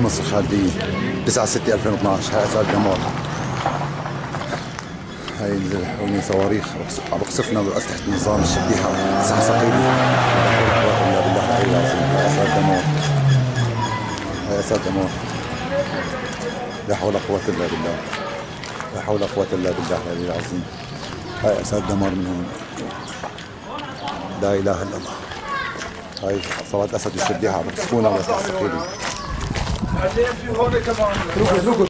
حمص الخالدية 9 6 2012 هاي اسعاد دمار هاي هوني صواريخ. عم بقصفنا بأسلحة نظام الشبيحة تسعة صقيلي لا بالله العلي العظيم هاي اسعاد دمار هاي اسعاد دمار لا حول ولا قوة إلا بالله. لا حول ولا قوة إلا بالله العلي العظيم. هاي اسعاد دمار من هون. لا إله إلا الله. هاي صوات أسد الشبيحة عم بقصفونا بأسلحة صقيلي Also, für heute kann man.